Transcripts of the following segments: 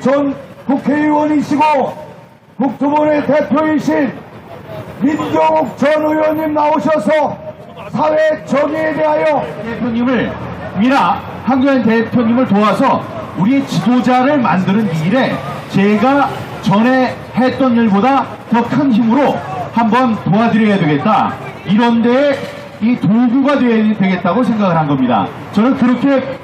전 국회의원이시고 국토본의 대표이신 민경욱 전 의원님 나오셔서 사회 정의에 대하여 대표님을 미나 한국현 대표님을 도와서 우리의 지도자를 만드는 이 일에 제가 전에 했던 일보다 더 큰 힘으로 한번 도와드려야 되겠다. 이런 데에 이 도구가 되어야 되겠다고 생각을 한 겁니다. 저는 그렇게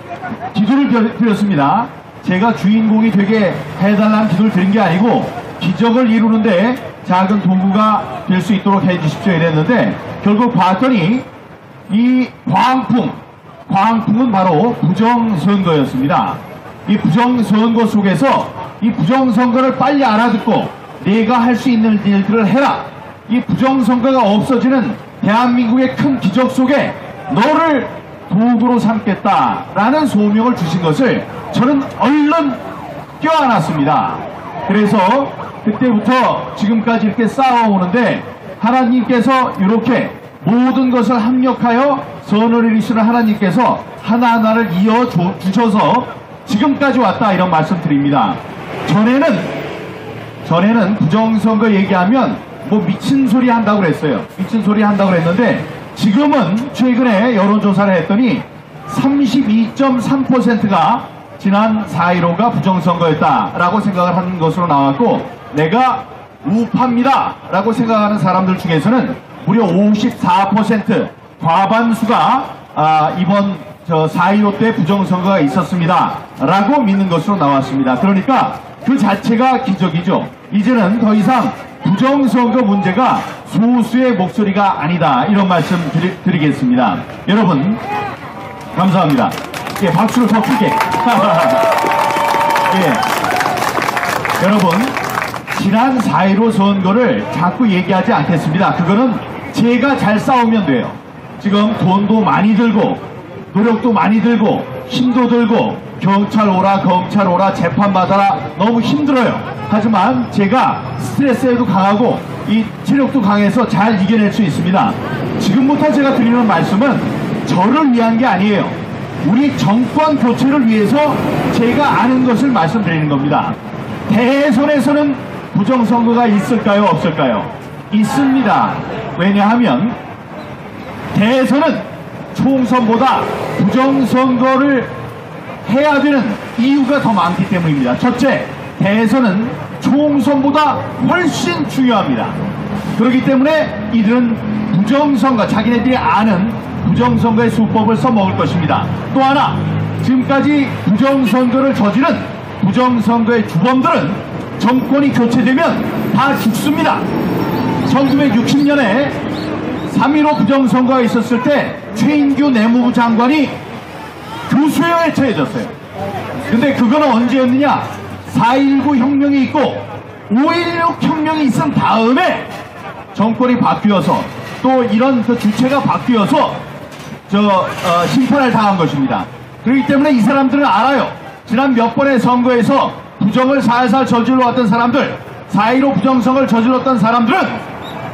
드렸- 드렸습니다. 제가 주인공이 되게 해달라는 기도를 드린 게 아니고 기적을 이루는데 작은 도구가 될 수 있도록 해주십시오 이랬는데 결국 봤더니 이 광풍, 광풍은 바로 부정선거였습니다. 이 부정선거 속에서 이 부정선거를 빨리 알아듣고 내가 할 수 있는 일들을 해라. 이 부정선거가 없어지는 대한민국의 큰 기적 속에 너를 도구로 삼겠다라는 소명을 주신 것을 저는 얼른 껴안았습니다. 그래서 그때부터 지금까지 이렇게 쌓아오는데 하나님께서 이렇게 모든 것을 합력하여 선을 이루시는 하나님께서 하나하나를 이어 줘- 주셔서 지금까지 왔다 이런 말씀 드립니다. 전에는 전에는 부정선거 얘기하면 뭐 미친 소리 한다고 그랬어요. 미친 소리 한다고 그랬는데 지금은 최근에 여론조사를 했더니 32.3%가 지난 4.15가 부정선거였다라고 생각을 하는 것으로 나왔고 내가 우파입니다 라고 생각하는 사람들 중에서는 무려 54% 과반수가 아, 이번 저4.15 때 부정선거가 있었습니다 라고 믿는 것으로 나왔습니다. 그러니까 그 자체가 기적이죠. 이제는 더 이상 부정선거 문제가 소수의 목소리가 아니다. 이런 말씀 드리, 드리겠습니다. 여러분, 감사합니다. 예, 박수를 더 크게. 예. 여러분, 지난 4.15 선거를 자꾸 얘기하지 않겠습니다. 그거는 제가 잘 싸우면 돼요. 지금 돈도 많이 들고, 노력도 많이 들고, 힘도 들고, 경찰 오라, 검찰 오라, 재판 받아라, 너무 힘들어요. 하지만 제가 스트레스에도 강하고, 이 체력도 강해서 잘 이겨낼 수 있습니다. 지금부터 제가 드리는 말씀은 저를 위한 게 아니에요. 우리 정권 교체를 위해서 제가 아는 것을 말씀드리는 겁니다. 대선에서는 부정선거가 있을까요? 없을까요? 있습니다. 왜냐하면 대선은 총선보다 부정선거를 해야 되는 이유가 더 많기 때문입니다. 첫째, 대선은 총선보다 훨씬 중요합니다. 그렇기 때문에 이들은 부정선거, 자기네들이 아는 부정선거의 수법을 써먹을 것입니다. 또 하나, 지금까지 부정선거를 저지른 부정선거의 주범들은 정권이 교체되면 다 죽습니다. 1960년에 3.15 부정선거가 있었을 때 최인규 내무부 장관이 교수회에 처해졌어요. 근데 그거는 언제였느냐? 4.19 혁명이 있고 5.16 혁명이 있은 다음에 정권이 바뀌어서 또 이런 그 주체가 바뀌어서 저 어, 심판을 당한 것입니다. 그렇기 때문에 이 사람들은 알아요. 지난 몇 번의 선거에서 부정을 살살 저질러 왔던 사람들, 4.15 부정선거를 저질렀던 사람들은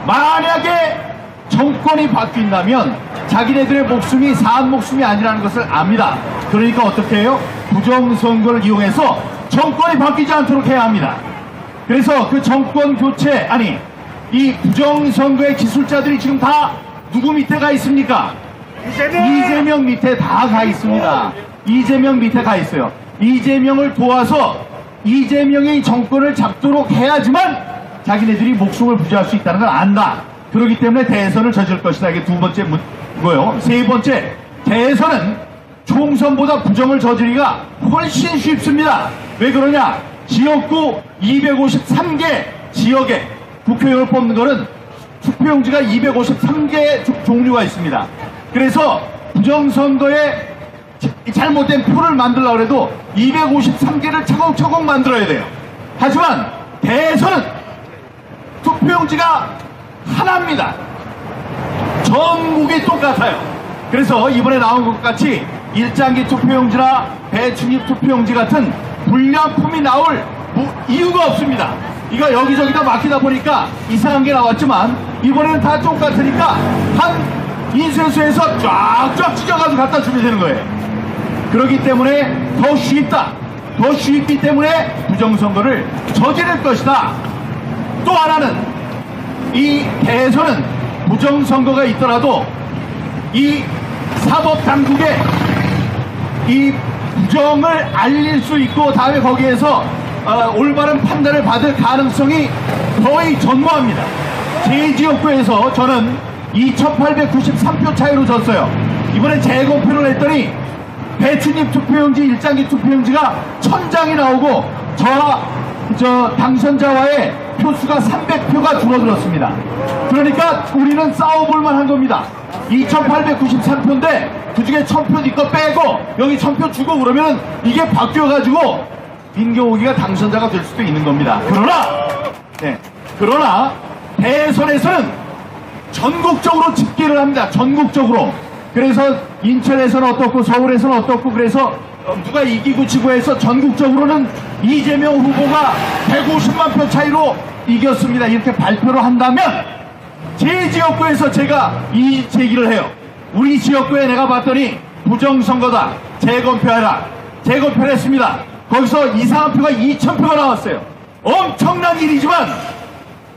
만약에 정권이 바뀐다면 자기네들의 목숨이 사한 목숨이 아니라는 것을 압니다. 그러니까 어떻게 해요? 부정선거를 이용해서 정권이 바뀌지 않도록 해야 합니다. 그래서 그 정권 교체, 아니, 이 부정선거의 기술자들이 지금 다 누구 밑에 가 있습니까? 이재명 밑에 다 가 있습니다. 이재명 밑에 가 있어요. 이재명을 도와서 이재명이 정권을 잡도록 해야지만 자기네들이 목숨을 부지할 수 있다는 걸 안다. 그렇기 때문에 대선을 저질 것이다. 이게 두 번째 문고요. 세 번째, 대선은 총선보다 부정을 저지르기가 훨씬 쉽습니다. 왜 그러냐? 지역구 253개 지역에 국회의원을 뽑는 거는 투표용지가 253개 종류가 있습니다. 그래서 부정선거에 자- 잘못된 표를 만들려고 해도 253개를 차곡차곡 만들어야 돼요. 하지만 대선은 투표용지가 하나입니다. 전국이 똑같아요. 그래서 이번에 나온 것 같이 일장기 투표용지나 배충입 투표용지 같은 불량품이 나올 무- 이유가 없습니다. 이거 여기저기다 막히다 보니까 이상한 게 나왔지만 이번에는 다 똑같으니까 한 인쇄소에서 쫙쫙 찢어가지고 갖다 주면 되는 거예요. 그렇기 때문에 더 쉽다. 더 쉽기 때문에 부정선거를 저지를 것이다. 또 하나는 이 대선은 부정선거가 있더라도 이 사법당국에 이 부정을 알릴 수 있고 다음에 거기에서 어, 올바른 판단을 받을 가능성이 거의 전무합니다. 제 지역구에서 저는 2893표 차이로 졌어요. 이번에 재검표를 했더니 배추님 투표용지, 일장기 투표용지가 천장이 나오고 저, 저 당선자와의 표수가 300표가 줄어들었습니다. 그러니까 우리는 싸워볼만 한 겁니다. 2893표인데 그 중에 1000표 니거 빼고 여기 1000표 주고 그러면 이게 바뀌어가지고 민경욱이가 당선자가 될 수도 있는 겁니다. 그러나, 네, 그러나 대선에서는 전국적으로 집계를 합니다. 전국적으로. 그래서 인천에서는 어떻고 서울에서는 어떻고 그래서 어, 누가 이기고 지고 해서 전국적으로는 이재명 후보가 150만 표 차이로 이겼습니다. 이렇게 발표를 한다면 제 지역구에서 제가 이 제기를 해요. 우리 지역구에 내가 봤더니 부정선거다. 재검표해라. 재검표를 했습니다. 거기서 이상한 표가 2,000표가 나왔어요. 엄청난 일이지만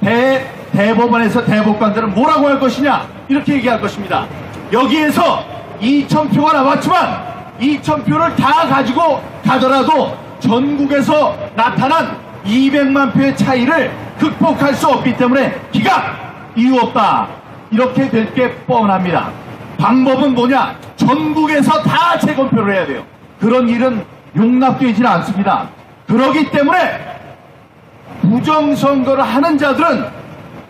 대, 대법원에서 대법관들은 뭐라고 할 것이냐 이렇게 얘기할 것입니다. 여기에서 2,000표가 나왔지만 2,000표를 다 가지고 가더라도 전국에서 나타난 200만 표의 차이를 극복할 수 없기 때문에 기각 이유 없다 이렇게 될 게 뻔합니다. 방법은 뭐냐 전국에서 다 재검표를 해야 돼요. 그런 일은 용납되지는 않습니다. 그러기 때문에 부정선거를 하는 자들은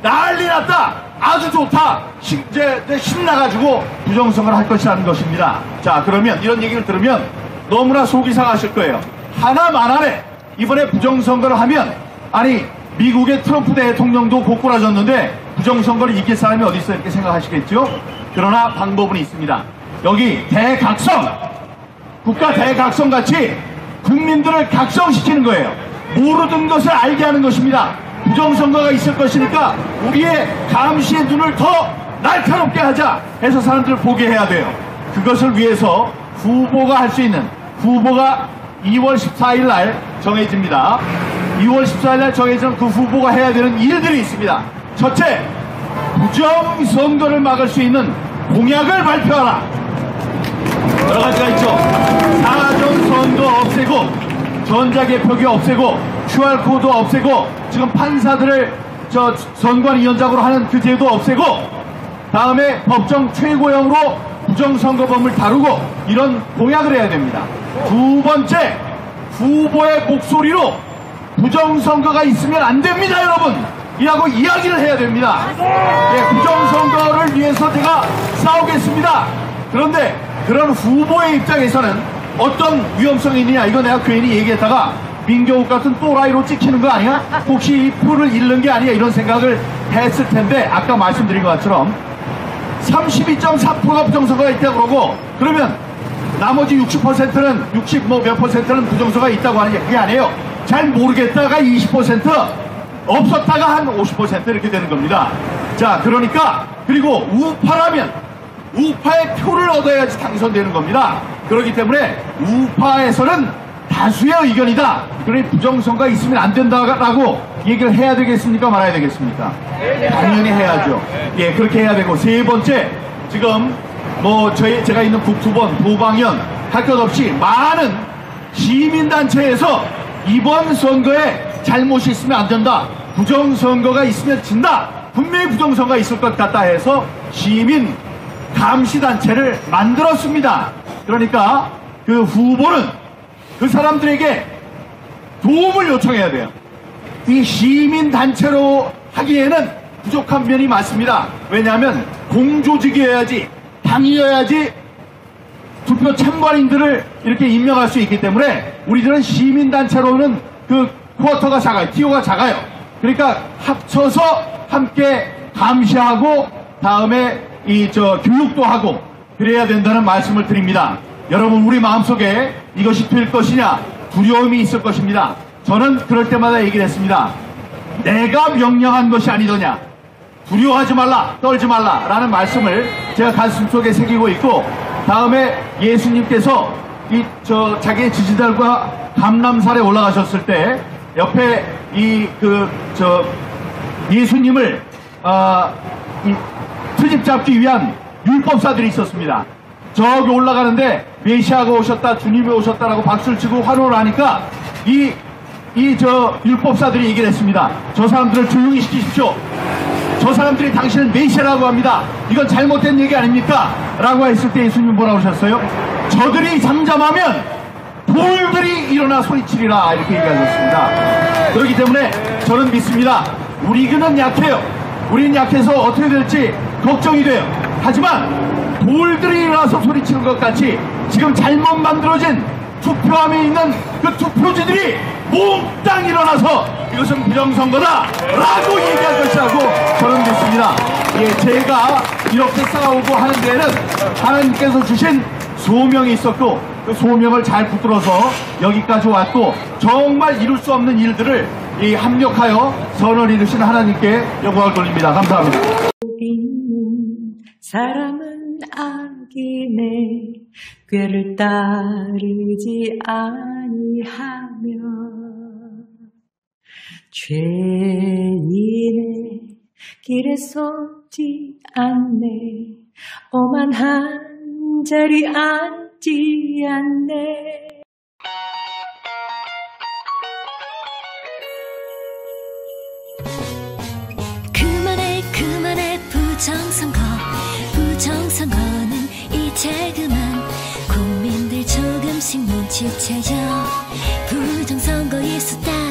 난리 났다. 아주 좋다. 신, 이제, 이제 신나가지고 부정선거를 할 것이라는 것입니다. 자 그러면 이런 얘기를 들으면 너무나 속이 상하실 거예요. 하나만 하네 이번에 부정선거를 하면 아니 미국의 트럼프 대통령도 고꾸라졌는데 부정선거를 이길 사람이 어디 있어? 이렇게 생각하시겠죠? 그러나 방법은 있습니다. 여기 대각성 국가 대각성 같이 국민들을 각성시키는 거예요. 모르던 것을 알게 하는 것입니다. 부정선거가 있을 것이니까 우리의 감시의 눈을 더 날카롭게 하자 해서 사람들을 보게 해야 돼요. 그것을 위해서 후보가 할 수 있는 후보가 2월 14일 날 정해집니다. 2월 14일 날 정해진 그 후보가 해야 되는 일들이 있습니다. 첫째, 부정선거를 막을 수 있는 공약을 발표하라. 여러 가지가 있죠. 사전 선거 없애고, 전자개표기 없애고, QR코드 없애고, 지금 판사들을 저 선관위원장으로 하는 그 제도 없애고, 다음에 법정 최고형으로 부정선거법을 다루고, 이런 공약을 해야 됩니다. 두 번째, 후보의 목소리로 부정선거가 있으면 안 됩니다, 여러분! 이라고 이야기를 해야 됩니다. 예, 부정선거를 위해서 제가 싸우겠습니다. 그런데 그런 후보의 입장에서는 어떤 위험성이 있느냐 이거 내가 괜히 얘기했다가 민경욱 같은 또라이로 찍히는 거 아니야? 혹시 이 표를 잃는 게 아니야 이런 생각을 했을 텐데 아까 말씀드린 것처럼 32.4%가 부정선거가 있다고 그러고 그러면 나머지 60%는 60 뭐 몇 퍼센트는 부정선거가 있다고 하는 게 그게 아니에요. 잘 모르겠다가 20% 없었다가 한 50% 이렇게 되는 겁니다. 자 그러니까 그리고 우파라면 우파의 표를 얻어야지 당선되는 겁니다. 그렇기 때문에 우파에서는 다수의 의견이다. 그러니 부정선거가 있으면 안 된다라고 얘기를 해야 되겠습니까? 말아야 되겠습니까? 당연히 해야죠. 예, 그렇게 해야 되고 세 번째 지금 뭐 저희 제가 있는 국투본, 부방연 할 것 없이 많은 시민단체에서 이번 선거에 잘못이 있으면 안 된다. 부정선거가 있으면 진다. 분명히 부정선거가 있을 것 같다 해서 시민 감시단체를 만들었습니다. 그러니까 그 후보는 그 사람들에게 도움을 요청해야 돼요. 이 시민단체로 하기에는 부족한 면이 많습니다. 왜냐하면 공조직이어야지, 당이어야지 투표 참관인들을 이렇게 임명할 수 있기 때문에 우리들은 시민단체로는 그 쿼터가 작아요. 티오가 작아요. 그러니까 합쳐서 함께 감시하고 다음에 이 저 교육도 하고 그래야 된다는 말씀을 드립니다. 여러분 우리 마음속에 이것이 될 것이냐 두려움이 있을 것입니다. 저는 그럴 때마다 얘기를 했습니다. 내가 명령한 것이 아니더냐 두려워하지 말라 떨지 말라 라는 말씀을 제가 가슴 속에 새기고 있고 다음에 예수님께서 이 저 자기의 지지자들과 감람산에 올라가셨을 때 옆에 이 그 저 예수님을 아, 이 트집 잡기 위한 율법사들이 있었습니다. 저기 올라가는데 메시아가 오셨다, 주님이 오셨다라고 박수를 치고 환호를 하니까 이 이 저 율법사들이 얘기를 했습니다. 저 사람들을 조용히 시키십시오. 저 사람들이 당신은 메시아라고 합니다. 이건 잘못된 얘기 아닙니까? 라고 했을 때 예수님 뭐라고 하셨어요? 저들이 잠잠하면 돌들이 일어나 소리치리라 이렇게 얘기하셨습니다. 그렇기 때문에 저는 믿습니다. 우리는 약해요. 우리는 약해서 어떻게 될지 걱정이 돼요. 하지만 돌들이 일어나서 소리치는 것 같이 지금 잘못 만들어진 투표함에 있는 그 투표지들이 몽땅 일어나서 이것은 부정선거다 라고 얘기할 것이라고 저는 믿습니다. 예, 제가 이렇게 싸우고 하는 데에는 하나님께서 주신 소명이 있었고 그 소명을 잘 붙들어서 여기까지 왔고 정말 이룰 수 없는 일들을 이 합력하여 선을 이루신 하나님께 영광을 돌립니다. 감사합니다. 사람은 악이네 꾀를 따르지 아니하며 죄인의 길에 솟지 않네. 오만한 자리 앉지 않네 눈치채죠 부정선거 있었다